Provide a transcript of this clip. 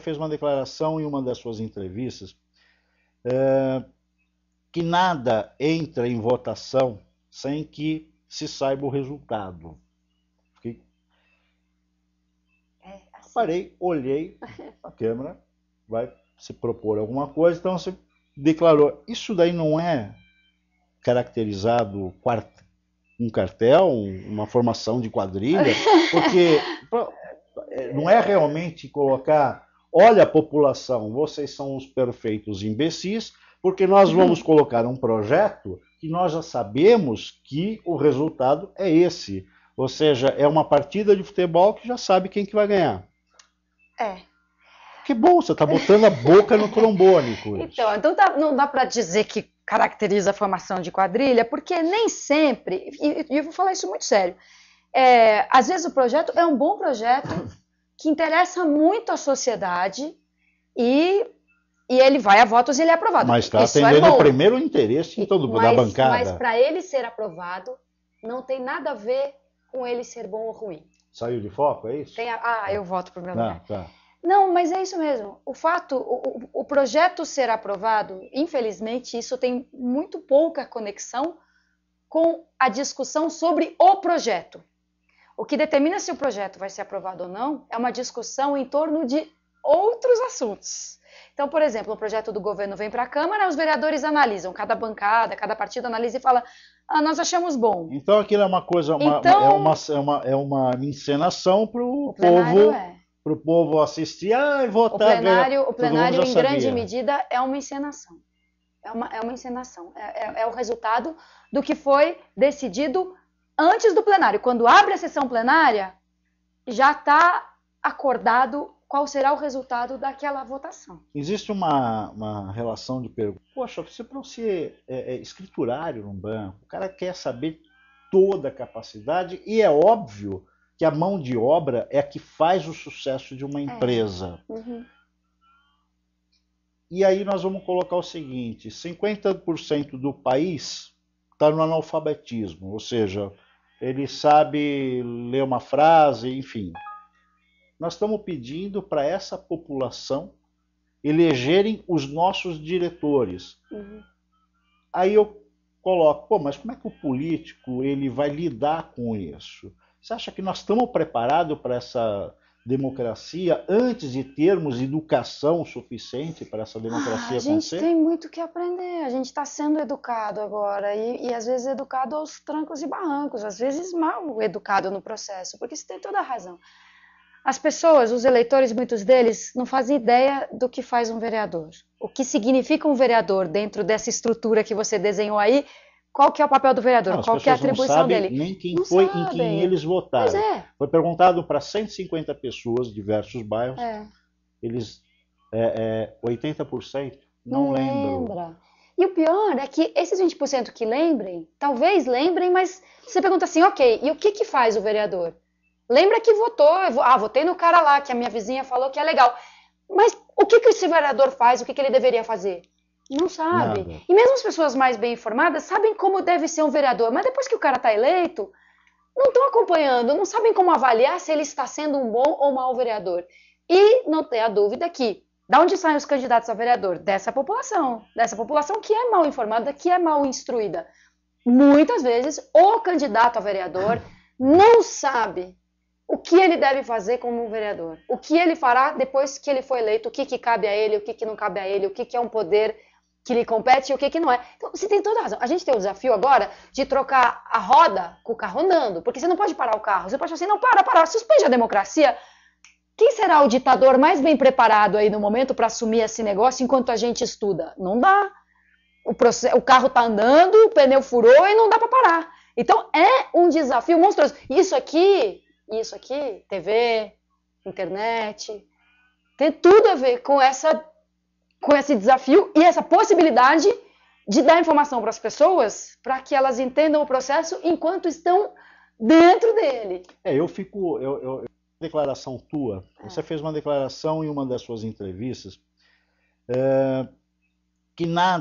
fez uma declaração em uma das suas entrevistas é, que nada entra em votação sem que se saiba o resultado. Fiquei... É, assim. Parei, olhei, a câmera vai se propor alguma coisa, então você declarou. Isso daí não é caracterizado um cartel, uma formação de quadrilha, porque não é realmente colocar, olha a população, vocês são os perfeitos imbecis, porque nós vamos colocar um projeto que nós já sabemos que o resultado é esse. Ou seja, é uma partida de futebol que já sabe quem que vai ganhar. É. Que bom, você está botando a boca no trombone. Então, então tá, não dá para dizer que caracteriza a formação de quadrilha, porque nem sempre, e, e eu vou falar isso muito sério, é, às vezes o projeto é um bom projeto que interessa muito à sociedade e, e ele vai a votos e ele é aprovado. Mas está é atendendo é o primeiro interesse em todo mundo, da bancada. Mas para ele ser aprovado, não tem nada a ver com ele ser bom ou ruim. Saiu de foco, é isso? A, ah, eu voto para o meu ah, lugar. Tá. Não, mas é isso mesmo. O fato, o, o, projeto ser aprovado, infelizmente, isso tem muito pouca conexão com a discussão sobre o projeto. O que determina se o projeto vai ser aprovado ou não é uma discussão em torno de outros assuntos. Então, por exemplo, o projeto do governo vem para a Câmara, os vereadores analisam, cada bancada, cada partido analisa e fala: ah, nós achamos bom. Então aquilo é uma coisa, uma, então, é, uma, é, uma, é uma encenação para o povo. É para o povo assistir ah, e votar. O plenário, o plenário em grande medida, é uma encenação. É uma, é uma encenação. É, é, é, o resultado do que foi decidido antes do plenário. Quando abre a sessão plenária, já está acordado qual será o resultado daquela votação. Existe uma, uma relação de pergunta. Poxa, você para ser é, é, escriturário num banco, o cara quer saber toda a capacidade e é óbvio que a mão de obra é a que faz o sucesso de uma é. empresa. É. Uhum. E aí nós vamos colocar o seguinte: 50% do país está no analfabetismo, ou seja, ele sabe ler uma frase, enfim. Nós estamos pedindo para essa população elegerem os nossos diretores. Uhum. Aí eu coloco, pô, mas como é que o político ele vai lidar com isso? Você acha que nós estamos preparados para essa democracia antes de termos educação suficiente para essa democracia ah, A gente tem muito que aprender. A gente está sendo educado agora e, e, às vezes educado aos trancos e barrancos, às vezes mal educado no processo, porque você tem toda a razão. As pessoas, os eleitores, muitos deles, não fazem ideia do que faz um vereador. O que significa um vereador dentro dessa estrutura que você desenhou aí qual que é o papel do vereador? Não, Qual que é a atribuição dele? Nem quem não foi sabem. em quem eles votaram. É. Foi perguntado para 150 pessoas de diversos bairros. É. Eles, é, é, 80% não, não lembram. Lembra. E o pior é que esses 20% que lembrem, talvez lembrem, mas você pergunta assim, ok, e o que, que faz o vereador? Lembra que votou, ah, votei no cara lá, que a minha vizinha falou que é legal. Mas o que, que esse vereador faz? O que, que ele deveria fazer? Não sabe. Nada. E mesmo as pessoas mais bem informadas sabem como deve ser um vereador, mas depois que o cara está eleito, não estão acompanhando, não sabem como avaliar se ele está sendo um bom ou mau vereador. E não tem a dúvida que, da onde saem os candidatos a vereador? Dessa população, dessa população que é mal informada, que é mal instruída. Muitas vezes, o candidato a vereador não sabe o que ele deve fazer como um vereador, o que ele fará depois que ele for eleito, o que, que cabe a ele, o que, que não cabe a ele, o que, que é um poder que lhe compete e o que, que não é. Então, você tem toda a razão. A gente tem o desafio agora de trocar a roda com o carro andando, porque você não pode parar o carro. Você pode falar assim, não, para, para, suspende a democracia. Quem será o ditador mais bem preparado aí no momento para assumir esse negócio enquanto a gente estuda? Não dá. O, processo, o carro está andando, o pneu furou e não dá para parar. Então é um desafio monstruoso. Isso aqui, isso aqui, TV, internet, tem tudo a ver com essa com esse desafio e essa possibilidade de dar informação para as pessoas para que elas entendam o processo enquanto estão dentro dele. É, eu fico. Eu, eu, declaração tua, você fez uma declaração em uma das suas entrevistas é, que nada